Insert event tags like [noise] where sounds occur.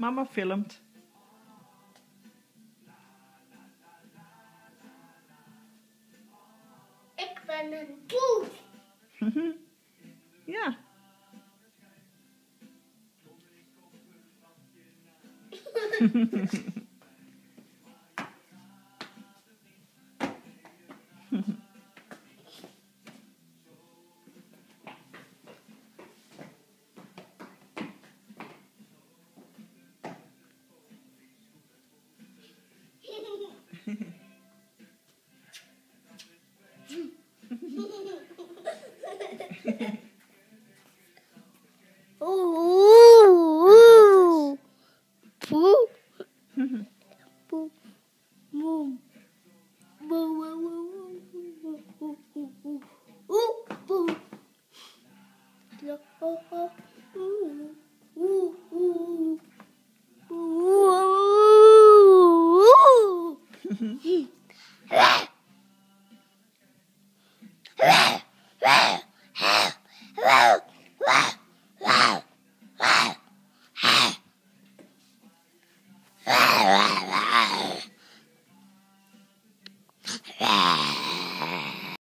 Mama filmt. Ik ben een poes. [laughs] ja. [laughs] Oeh. Poe. Poe. Moe. Moe, moe, moe, moe, moe, moe, moe. Oeh, poe. Ja, oh, oh. Oeh. Ah!